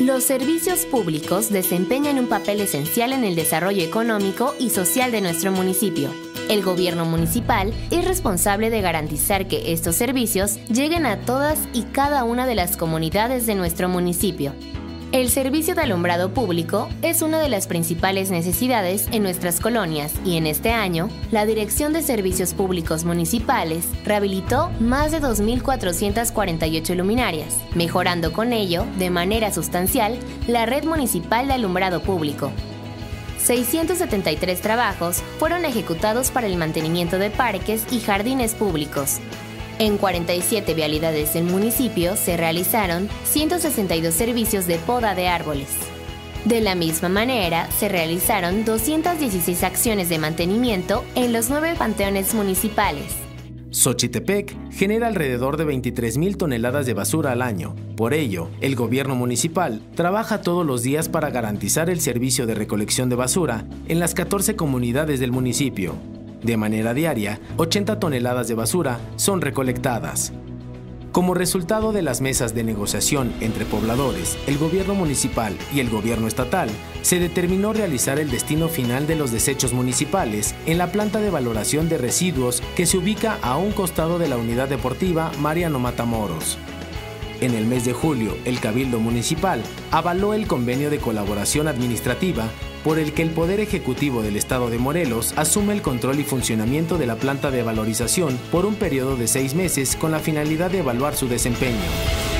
Los servicios públicos desempeñan un papel esencial en el desarrollo económico y social de nuestro municipio. El gobierno municipal es responsable de garantizar que estos servicios lleguen a todas y cada una de las comunidades de nuestro municipio. El servicio de alumbrado público es una de las principales necesidades en nuestras colonias y en este año, la Dirección de Servicios Públicos Municipales rehabilitó más de 2.448 luminarias, mejorando con ello, de manera sustancial, la red municipal de alumbrado público. 673 trabajos fueron ejecutados para el mantenimiento de parques y jardines públicos. En 47 vialidades del municipio se realizaron 162 servicios de poda de árboles. De la misma manera, se realizaron 216 acciones de mantenimiento en los nueve panteones municipales. Xochitepec genera alrededor de 23.000 toneladas de basura al año. Por ello, el gobierno municipal trabaja todos los días para garantizar el servicio de recolección de basura en las 14 comunidades del municipio. De manera diaria, 80 toneladas de basura son recolectadas. Como resultado de las mesas de negociación entre pobladores, el gobierno municipal y el gobierno estatal, se determinó realizar el destino final de los desechos municipales en la planta de valoración de residuos que se ubica a un costado de la unidad deportiva Mariano Matamoros. En el mes de julio, el Cabildo Municipal avaló el convenio de colaboración administrativa por el que el Poder Ejecutivo del Estado de Morelos asume el control y funcionamiento de la planta de valorización por un periodo de seis meses con la finalidad de evaluar su desempeño.